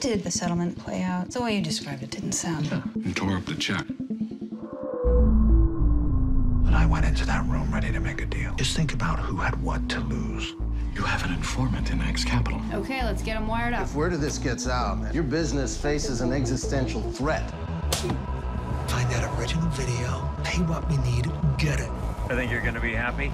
did the settlement play out? The way you described it didn't sound. And tore up the check. But I went into that room ready to make a deal. Just think about who had what to lose. You have an informant in Axe Capital. Okay, let's get him wired up. If word of this gets out, man, your business faces an existential threat. Find that original video, pay what we need, get it. I think you're gonna be happy.